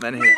Men here.